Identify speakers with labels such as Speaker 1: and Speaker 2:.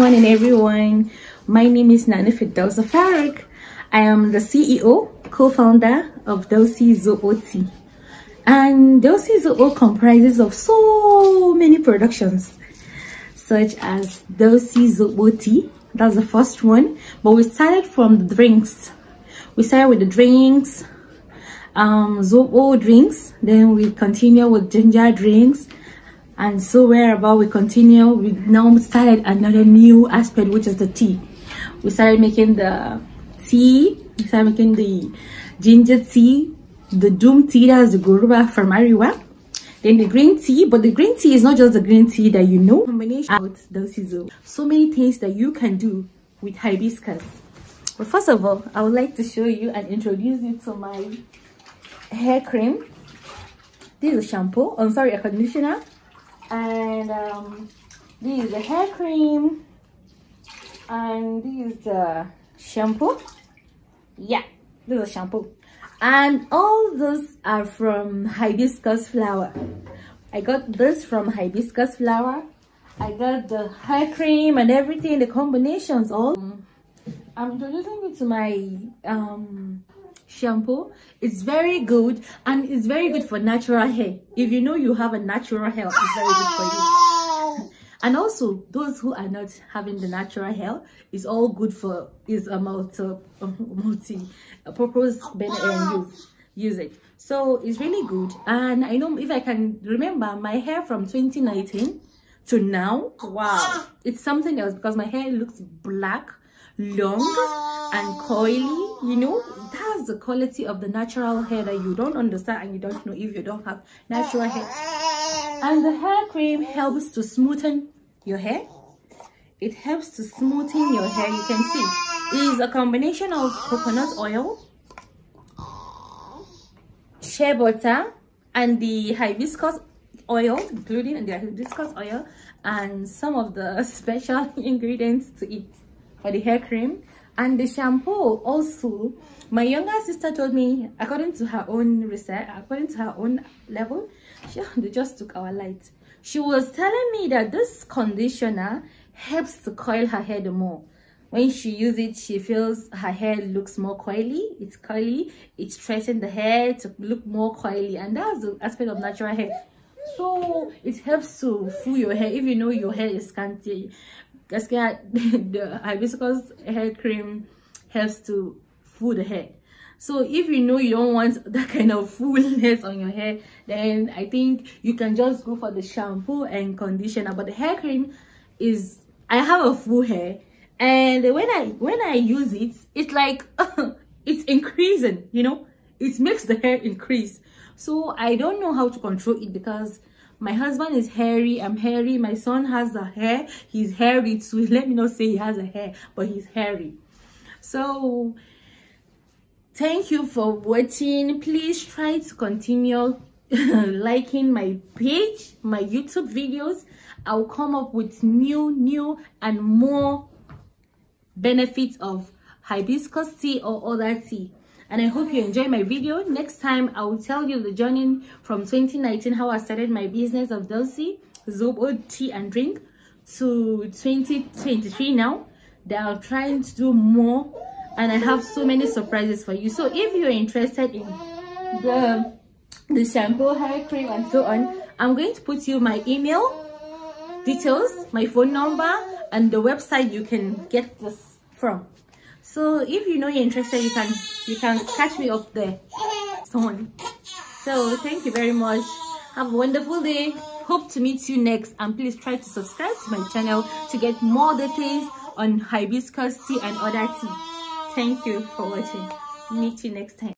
Speaker 1: morning everyone. My name is Firdausa Farouk I am the CEO co-founder of Dausy Zooti and Dausy Zoo comprises of so many productions such as Dausy Zooti that's the first one. But we started from the drinks. We started with the drinks um zobo drinks. Then we continue with ginger drinks and so whereabout we continue we now started another new aspect which is the tea. We started making the tea we started making the ginger tea the doum tea that's the goruba from ariwa then the green tea but the green tea is not just the green tea that you know. Combination out those so many things that you can do with hibiscus. But first of all i would like to show you and introduce you to my hair cream. This is shampoo oh, i'm sorry a conditioner and um, this is the hair cream. And this is the shampoo. Yeah this is shampoo. And all those are from hibiscus flower. I got this from hibiscus flower. I got the hair cream and everything the combinations all. I'm introducing you to my um shampoo it's very good and it's very good for natural hair. If you know you have a natural hair it's very good for you. And also those who are not having the natural hair is all good for is a multi multi purpose benefit use use it. So it's really good. And i know if i can remember my hair from 2019 to now wow it's something else because my hair looks black long and coily you know the quality of the natural hair that you don't understand and you don't know if you don't have natural hair. And the hair cream helps to smoothen your hair. It helps to smoothen your hair. You can see it is a combination of coconut oil shea butter and the hibiscus oil including the hibiscus oil and some of the special ingredients to it for the hair cream and the shampoo also my younger sister told me according to her own research according to her own level she they just took our light. She was telling me that this conditioner helps to coil her hair more. When she uses it she feels her hair looks more coily it's coily it straightens the hair to look more coily and that's the aspect of natural hair. So it helps to full your hair if you know your hair is scanty gaskiya the hibiscus hair cream helps to full the hair. So if you know you don't want that kind of fullness on your hair then i think you can just go for the shampoo and conditioner. But the hair cream is i have a full hair and when i when i use it it's like it's increasing you know? It makes the hair increase. So i don't know how to control it because my husband is hairy i'm hairy my son has a hair he's hairy too. Let me not say he has a hair but he's hairy. So thank you for watching. Please try to continue liking my page my youtube videos. I'll come up with new new and more benefits of hibiscus tea or other tea and i hope you enjoy my video. Next time i will tell you the journey from 2019 how i started my business of Dausy zobo tea and drink to 2023 now that i'm trying to do more and i have so many surprises for you. So if you're interested in the the shampoo hair cream and so on i'm going to put you my email details my phone number and the website you can get this from so if you know you're interested you can you can catch me up there. Someone. So thank you very much. Have a wonderful day. Hope to meet you next. And please try to subscribe to my channel to get more details on hibiscus tea and other tea. Thank you for watching. Meet you next time